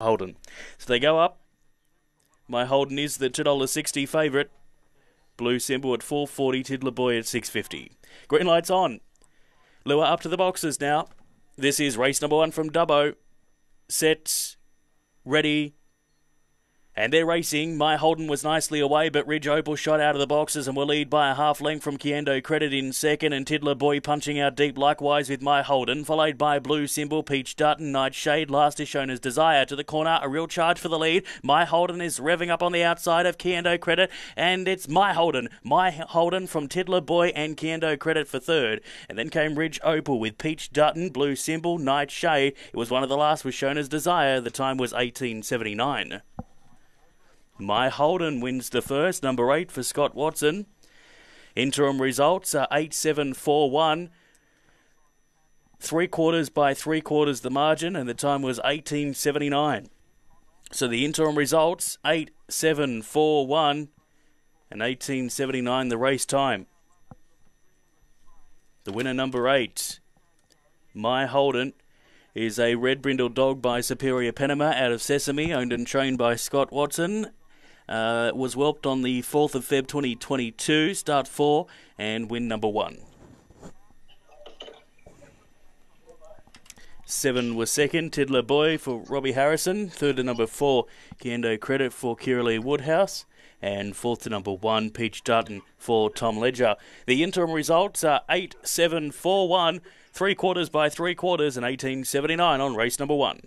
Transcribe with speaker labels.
Speaker 1: Holden. So they go up. My Holden is the $2.60 favourite. Blue symbol at 440, Tiddler Boy at 650. Green lights on. Lure up to the boxes now. This is race number one from Dubbo. Set, ready, and they're racing. My Holden was nicely away, but Ridge Opal shot out of the boxes and will lead by a half length from Kiendo Credit in second, and Tiddler Boy punching out deep likewise with My Holden, followed by Blue Symbol, Peach Dutton, Nightshade. Last is shown as Desire to the corner. A real charge for the lead. My Holden is revving up on the outside of Kiendo Credit, and it's My Holden. My Holden from Tiddler Boy and Kiendo Credit for third. And then came Ridge Opal with Peach Dutton, Blue Symbol, Nightshade. It was one of the last was shown as Desire. The time was 1879. My Holden wins the first, number eight for Scott Watson. Interim results are 8 7 4 1. Three quarters by three quarters the margin, and the time was 1879. So the interim results 8 7 4 1 and 1879 the race time. The winner, number eight, My Holden, is a red brindle dog by Superior Panama out of Sesame, owned and trained by Scott Watson uh, was whelped on the 4th of Feb 2022, start four, and win number one. Seven was second, Tiddler Boy for Robbie Harrison. Third to number four, Kiendo Credit for Kiralee Woodhouse. And fourth to number one, Peach Dutton for Tom Ledger. The interim results are 8 7 4 1, three quarters by three quarters, and 1879 on race number one.